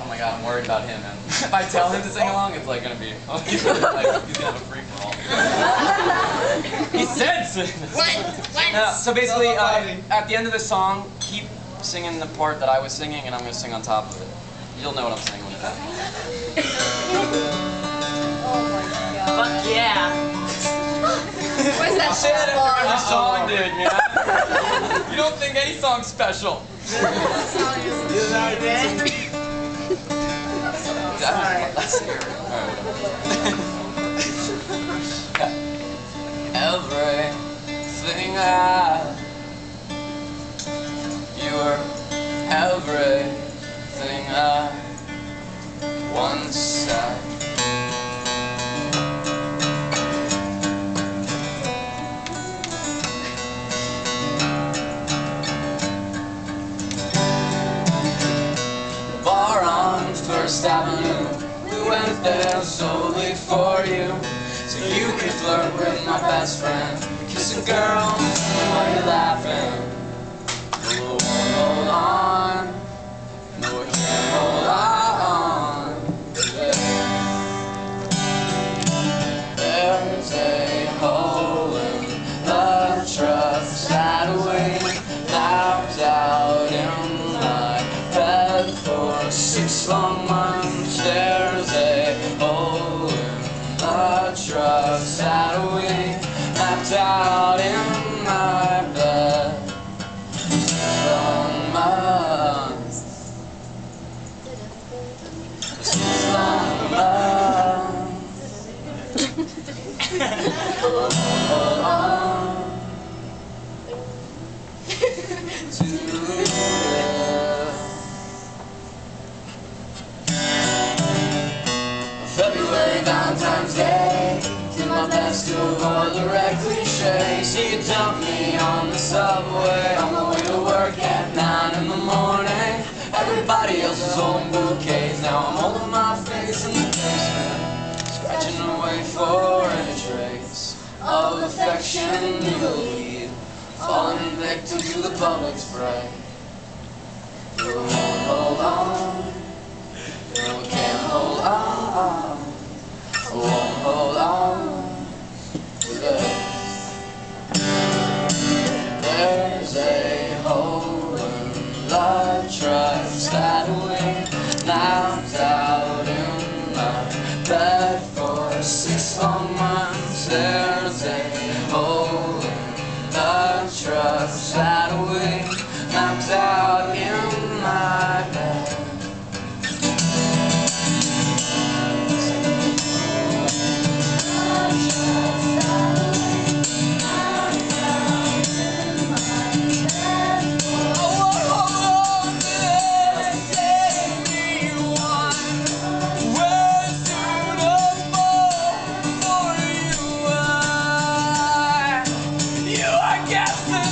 oh my god, I'm worried about him. And if I tell him to sing along, it's like gonna be, he's gonna, like, he's gonna have a free for all. he said sing. No, so basically, uh, at the end of the song, keep singing the part that I was singing, and I'm gonna sing on top of it. You'll know what I'm singing when it's Fuck yeah. Where's that Say that after every shit song, dude, you know? you don't think any song's special. That's Everything I You were everything I once First Avenue. We went there solely for you, so you could flirt with my best friend. Kiss a girl while you're laughing. No, it won't hold on. No, it can't hold on. There's a hole in the that we knocked out in my bed for six long February Valentine's Day Did my best to avoid the red cliches You dumped me on the subway On the way to work at 9 in the morning Everybody Affection you lead Falling victim to the public spray guessing.